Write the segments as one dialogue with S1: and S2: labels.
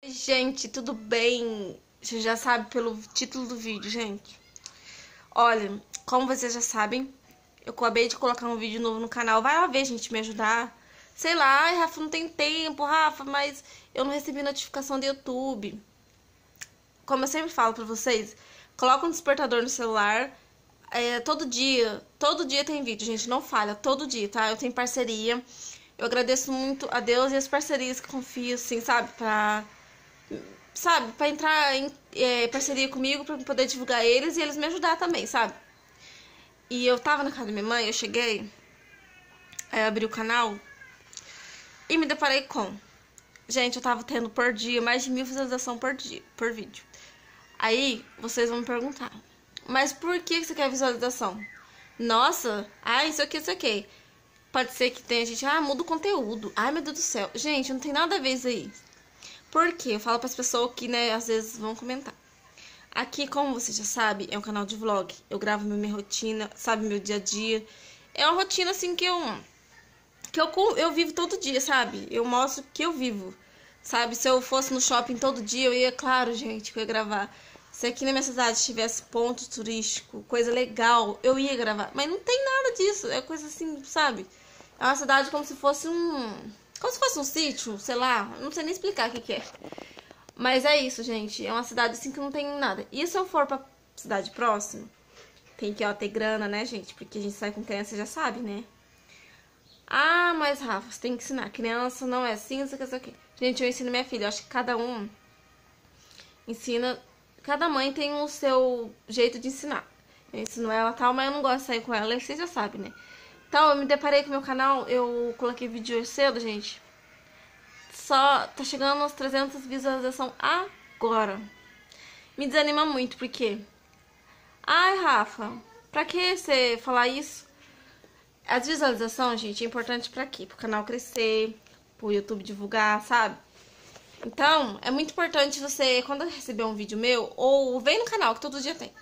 S1: Gente, tudo bem? Você já sabe pelo título do vídeo, gente. Olha, como vocês já sabem, eu acabei de colocar um vídeo novo no canal. Vai lá ver, gente, me ajudar. Sei lá, ai, Rafa, não tem tempo, Rafa, mas eu não recebi notificação do YouTube. Como eu sempre falo pra vocês, coloca um despertador no celular. É, todo dia, todo dia tem vídeo, gente, não falha, todo dia, tá? Eu tenho parceria. Eu agradeço muito a Deus e as parcerias que confio, assim, sabe? Pra sabe, para entrar em é, parceria comigo para poder divulgar eles e eles me ajudar também, sabe? E eu tava na casa da minha mãe, eu cheguei, aí eu abri o canal e me deparei com. Gente, eu tava tendo por dia mais de mil visualizações por dia, por vídeo. Aí vocês vão me perguntar, mas por que você quer visualização? Nossa, ah, isso aqui, isso aqui. Pode ser que tenha gente, ah, muda o conteúdo. Ai, meu Deus do céu. Gente, não tem nada a ver isso aí. Porque eu falo para as pessoas que, né, às vezes vão comentar. Aqui, como você já sabe, é um canal de vlog. Eu gravo minha rotina, sabe, meu dia a dia. É uma rotina assim que eu que eu, eu vivo todo dia, sabe? Eu mostro que eu vivo. Sabe, se eu fosse no shopping todo dia, eu ia, claro, gente, que eu ia gravar. Se aqui na minha cidade tivesse ponto turístico, coisa legal, eu ia gravar. Mas não tem nada disso. É coisa assim, sabe? É uma cidade como se fosse um como se fosse um sítio, sei lá, não sei nem explicar o que, que é. Mas é isso, gente. É uma cidade assim que não tem nada. E se eu for pra cidade próxima, tem que ó, ter grana, né, gente? Porque a gente sai com criança, já sabe, né? Ah, mas Rafa, você tem que ensinar. Criança não é assim, isso aqui, isso aqui. Gente, eu ensino minha filha. Eu acho que cada um ensina. Cada mãe tem o seu jeito de ensinar. Eu ensino ela tal, mas eu não gosto de sair com ela. Você já sabe, né? Então, eu me deparei com o meu canal, eu coloquei vídeo hoje cedo, gente. Só tá chegando aos 300 visualizações agora. Me desanima muito, porque... Ai, Rafa, pra que você falar isso? As visualizações, gente, é importante pra quê? Pro canal crescer, pro YouTube divulgar, sabe? Então, é muito importante você, quando receber um vídeo meu, ou vem no canal, que todo dia tem.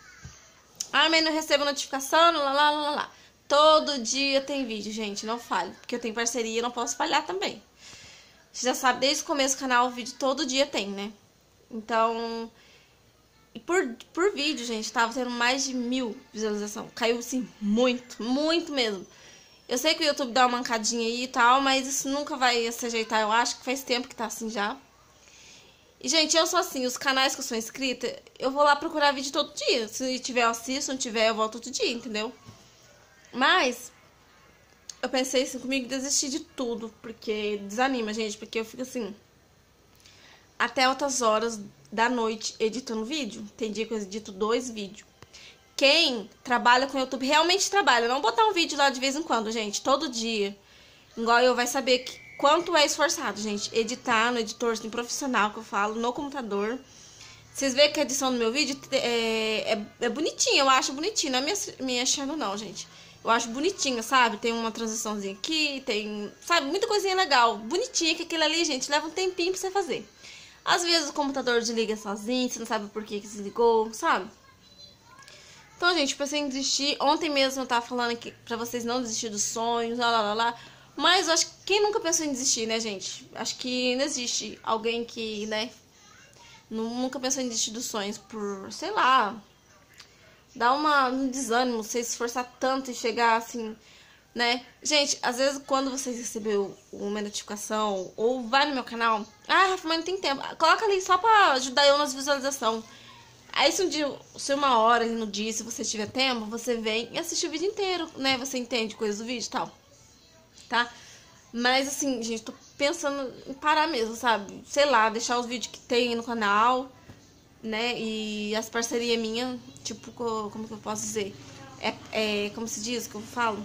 S1: Ah, mas não recebo notificação, lá, lá, lá, lá. Todo dia tem vídeo, gente, não falhe. Porque eu tenho parceria, não posso falhar também. Você já sabe, desde o começo do canal, o vídeo todo dia tem, né? Então, e por, por vídeo, gente, tava tendo mais de mil visualizações. Caiu, assim, muito, muito mesmo. Eu sei que o YouTube dá uma mancadinha aí e tal, mas isso nunca vai se ajeitar. Eu acho que faz tempo que tá assim já. E, gente, eu sou assim, os canais que eu sou inscrita, eu vou lá procurar vídeo todo dia. Se tiver, eu assisto, se não tiver, eu volto outro dia, entendeu? Mas eu pensei assim comigo desistir de tudo, porque desanima, gente, porque eu fico assim até altas horas da noite editando vídeo. Tem dia que eu edito dois vídeos. Quem trabalha com YouTube realmente trabalha. Não botar um vídeo lá de vez em quando, gente. Todo dia. Igual eu vai saber que quanto é esforçado, gente. Editar no editor assim, profissional que eu falo, no computador. Vocês veem que a edição do meu vídeo é, é, é bonitinha, eu acho bonitinho. Não é me, me achando não, gente. Eu acho bonitinha, sabe? Tem uma transiçãozinha aqui, tem, sabe, muita coisinha legal. Bonitinha, que aquilo ali, gente, leva um tempinho pra você fazer. Às vezes o computador desliga sozinho, você não sabe por que, que desligou, sabe? Então, gente, pensei em desistir. Ontem mesmo eu tava falando aqui pra vocês não desistir dos sonhos, lá, lá, lá, lá. Mas eu acho que quem nunca pensou em desistir, né, gente? Acho que não existe alguém que, né, nunca pensou em desistir dos sonhos por, sei lá, dá uma, um desânimo, você se esforçar tanto e chegar assim, né? Gente, às vezes quando vocês recebeu uma notificação ou vai no meu canal, ah, Rafa, mas não tem tempo. Coloca ali só pra ajudar eu nas visualizações. Aí se um dia, se uma hora ali no dia, se você tiver tempo, você vem e assiste o vídeo inteiro, né? Você entende coisas do vídeo e tal. Tá? Mas assim, gente, tô pensando em parar mesmo, sabe? Sei lá, deixar os vídeos que tem no canal né? E as parcerias minhas, tipo, como que eu posso dizer? É, é como se diz que eu falo?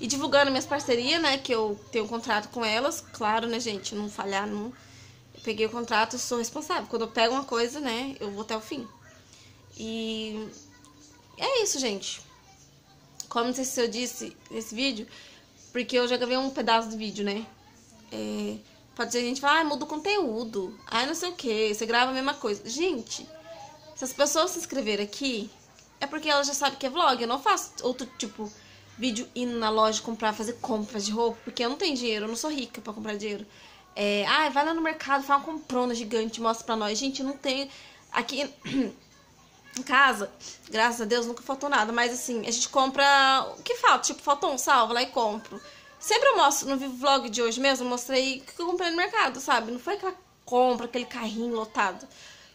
S1: E divulgando minhas parcerias, né? Que eu tenho um contrato com elas, claro, né, gente? Não falhar, não. Eu peguei o contrato sou responsável. Quando eu pego uma coisa, né, eu vou até o fim. E é isso, gente. Como não sei se eu disse nesse vídeo, porque eu já gravei um pedaço do vídeo, né? É, Pode ser a gente falar, ah, muda o conteúdo. Ah, não sei o que, você grava a mesma coisa. Gente, se as pessoas se inscreverem aqui, é porque elas já sabem que é vlog. Eu não faço outro tipo vídeo indo na loja comprar, fazer compras de roupa, porque eu não tenho dinheiro, eu não sou rica para comprar dinheiro. É, ah, vai lá no mercado, faz uma comprona gigante, mostra pra nós. Gente, não tem. Aqui em casa, graças a Deus, nunca faltou nada. Mas assim, a gente compra o que falta. Tipo, faltou um salvo lá e compro. Sempre eu mostro no vlog de hoje mesmo, eu mostrei o que eu comprei no mercado, sabe? Não foi aquela compra, aquele carrinho lotado.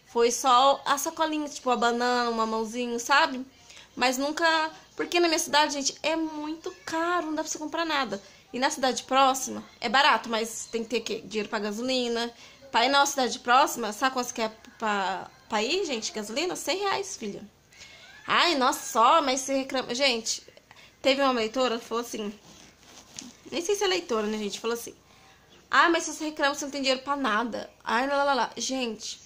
S1: Foi só a sacolinha, tipo a banana, um mamãozinho, sabe? Mas nunca. Porque na minha cidade, gente, é muito caro, não dá pra você comprar nada. E na cidade próxima é barato, mas tem que ter dinheiro pra gasolina. Pra ir na cidade próxima, sabe quanto que é pra, pra ir, gente? Gasolina? 100 reais, filha. Ai, nossa, só, mas você reclama. Gente, teve uma leitora que falou assim. Nem sei se é leitora, né, gente? Falou assim. Ah, mas se você reclama, você não tem dinheiro pra nada. Ai, lá, lá, lá. Gente,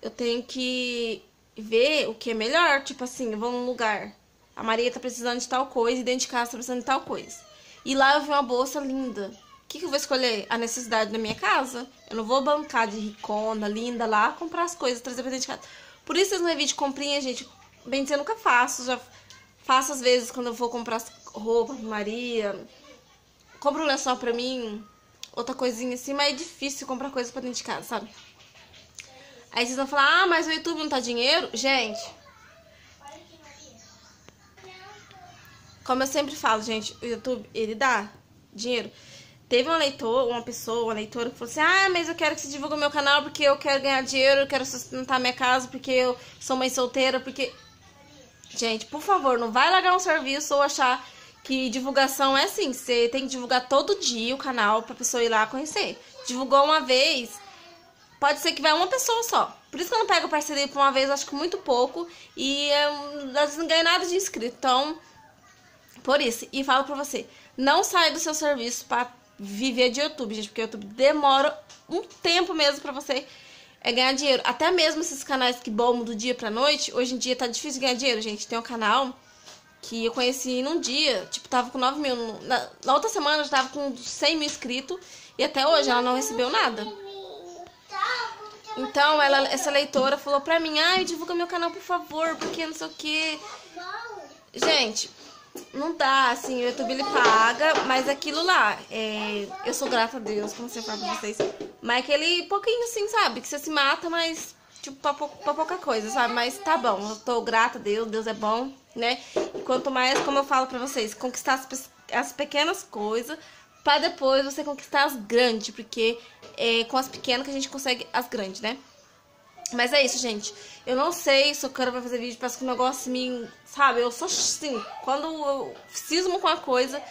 S1: eu tenho que ver o que é melhor. Tipo assim, eu vou num lugar. A Maria tá precisando de tal coisa e dentro de casa tá precisando de tal coisa. E lá eu vi uma bolsa linda. O que, que eu vou escolher? A necessidade da minha casa. Eu não vou bancar de ricona, linda lá, comprar as coisas, trazer pra dentro de casa. Por isso, vocês não vídeo comprinha, gente. Bem dizer, eu nunca faço. Já faço às vezes quando eu vou comprar roupa pra Maria. Compro um lençol pra mim, outra coisinha assim, mas é difícil comprar coisa pra dentro de casa, sabe? Aí vocês vão falar, ah, mas o YouTube não tá dinheiro? Gente, como eu sempre falo, gente, o YouTube, ele dá dinheiro. Teve um leitor, uma pessoa, uma leitora que falou assim, ah, mas eu quero que você divulgue o meu canal porque eu quero ganhar dinheiro, eu quero sustentar minha casa, porque eu sou mãe solteira, porque... Gente, por favor, não vai largar um serviço ou achar que divulgação é assim, você tem que divulgar todo dia o canal pra pessoa ir lá conhecer. Divulgou uma vez, pode ser que vai uma pessoa só. Por isso que eu não pego parceria por uma vez, acho que muito pouco. E às vezes não ganho nada de inscrito. Então, por isso. E falo pra você, não saia do seu serviço pra viver de YouTube, gente. Porque o YouTube demora um tempo mesmo pra você é ganhar dinheiro. Até mesmo esses canais que bombam do dia pra noite, hoje em dia tá difícil ganhar dinheiro, gente. Tem um canal que eu conheci num dia, tipo, tava com 9 mil. Na, na outra semana eu já tava com 100 mil inscritos e até hoje ela não recebeu nada. Então, ela, essa leitora falou pra mim, ai, divulga meu canal, por favor, porque não sei o que. Gente, não dá, assim, o YouTube ele paga, mas aquilo lá, é, eu sou grata a Deus, como você fala pra vocês. Mas aquele pouquinho assim, sabe, que você se mata, mas tipo, pra, pra pouca coisa, sabe? Mas tá bom, eu tô grata a Deus, Deus é bom, né? E quanto mais, como eu falo pra vocês, conquistar as, as pequenas coisas pra depois você conquistar as grandes, porque é com as pequenas que a gente consegue as grandes, né? Mas é isso, gente. Eu não sei se o cara vai fazer vídeo, parece que o negócio me. Sabe, eu sou assim. Quando eu cismo com uma coisa,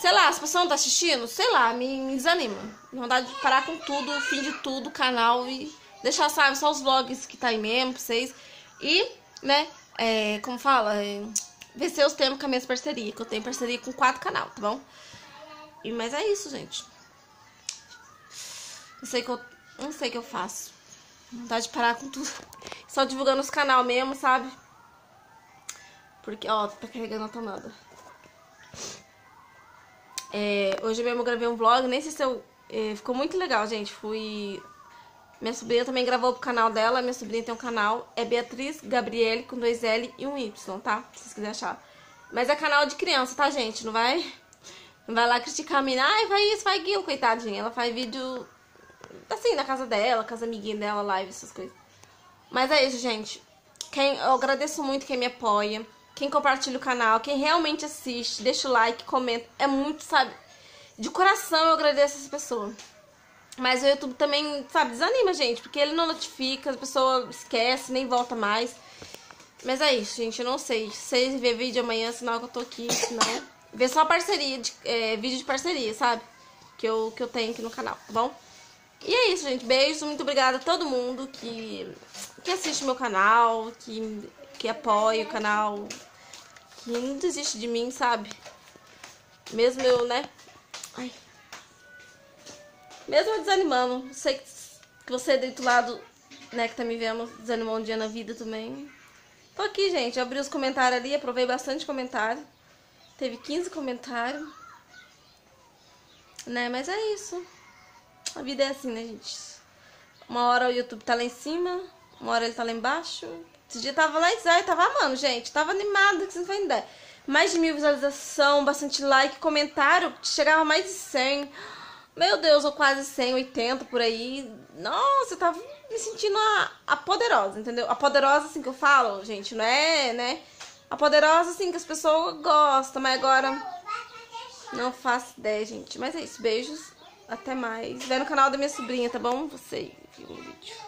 S1: sei lá, se a pessoa não tá assistindo, sei lá, me, me desanima. Me vontade de parar com tudo, fim de tudo, canal e deixar, sabe, só os vlogs que tá aí mesmo pra vocês. E, né, é, como fala, é, vencer os tempos com as minhas parcerias, que eu tenho parceria com quatro canal, tá bom? E, mas é isso, gente. Não sei que eu, não sei que eu faço. Vontade de parar com tudo. Só divulgando os canal mesmo, sabe? Porque, ó, tá carregando a tomada. É, hoje mesmo eu gravei um vlog, nem sei se eu... É, ficou muito legal, gente. Fui minha sobrinha também gravou pro canal dela. Minha sobrinha tem um canal. É Beatriz Gabriele com dois L e um Y, tá? Se vocês quiserem achar. Mas é canal de criança, tá, gente? Não vai, não vai lá criticar a menina. Ai, vai isso, vai aquilo, coitadinha. Ela faz vídeo assim, na casa dela, com as amiguinhas dela, live, essas coisas. Mas é isso, gente. Quem, eu agradeço muito quem me apoia. Quem compartilha o canal, quem realmente assiste, deixa o like, comenta. É muito, sabe? De coração eu agradeço essa pessoa. Mas o YouTube também, sabe, desanima, gente, porque ele não notifica, a pessoa esquece, nem volta mais. Mas é isso, gente, eu não sei. Se ver vídeo amanhã, sinal que eu tô aqui, senão. Ver só parceria, de, é, vídeo de parceria, sabe? Que eu, que eu tenho aqui no canal, tá bom? E é isso, gente. Beijos, muito obrigada a todo mundo que, que assiste meu canal, que, que apoia o canal, que não desiste de mim, sabe? Mesmo eu, né? Ai. Mesmo desanimando, sei que você do outro lado, né, que tá me vendo, desanimou um dia na vida também. Tô aqui, gente, abri os comentários ali, aprovei bastante comentário. Teve 15 comentários. Né, mas é isso. A vida é assim, né, gente? Uma hora o YouTube tá lá em cima, uma hora ele tá lá embaixo. Esse dia tava lá em Zé, tava amando, gente. Tava animado, que vocês não ideia. Mais de mil visualização, bastante like, comentário, chegava mais de 100. Meu Deus, ou quase 180 por aí. Nossa, eu tava me sentindo a, a poderosa, entendeu? A poderosa, assim, que eu falo, gente, não é, né? A poderosa, assim, que as pessoas gostam, mas agora não faço ideia, gente. Mas é isso, beijos, até mais. Vê no canal da minha sobrinha, tá bom? Você viu o vídeo.